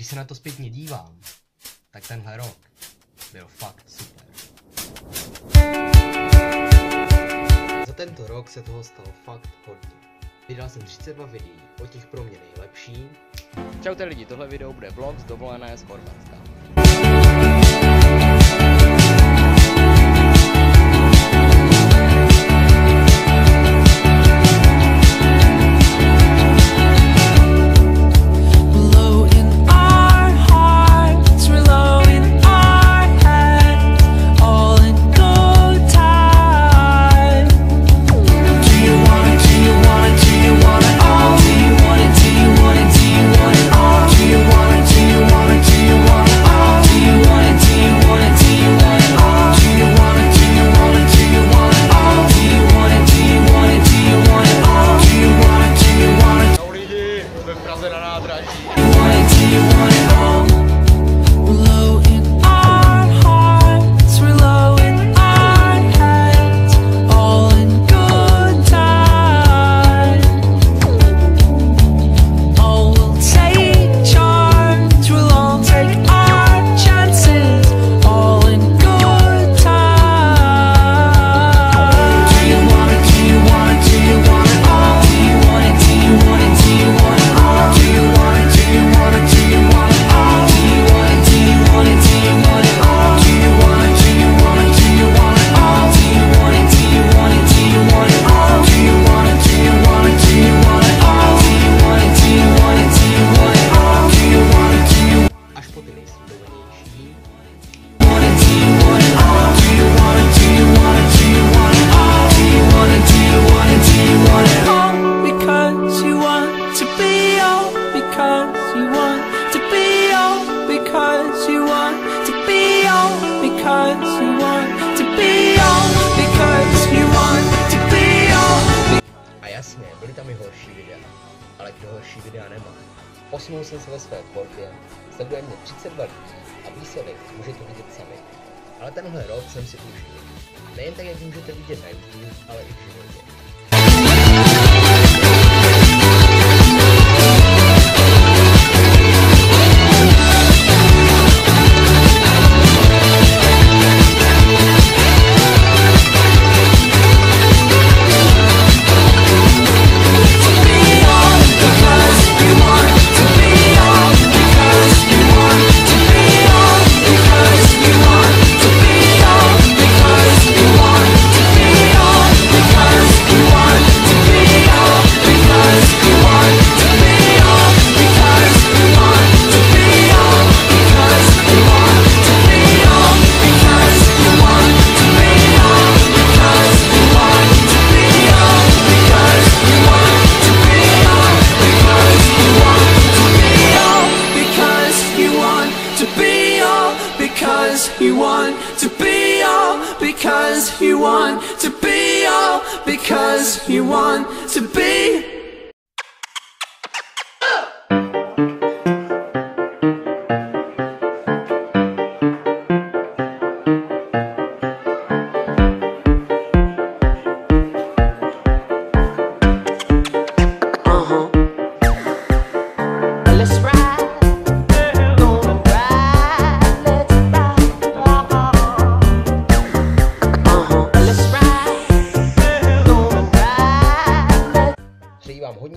Když se na to zpětně dívám, tak tenhle rok byl fakt super. Za tento rok se toho stalo fakt hodně. Vydal jsem 32 videí, o těch pro mě nejlepší. Čaute lidi, tohle video bude vlog z dovolené z Chorvatska. videa, ale kdo horší videa nemá. Posunul jsem se ve své tvorbě, sleduje mě 32 lidí a výsledek můžete vidět sami. Ale tenhle rok jsem si užil. Nejen tak, jak můžete vidět na YouTube, ale i v životě. because you want to be all because you want to be all because you want to be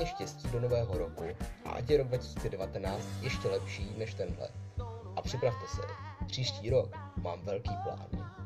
hodně štěstí do nového roku a ať je rok 2019 ještě lepší než tenhle. A připravte se, příští rok mám velký plán.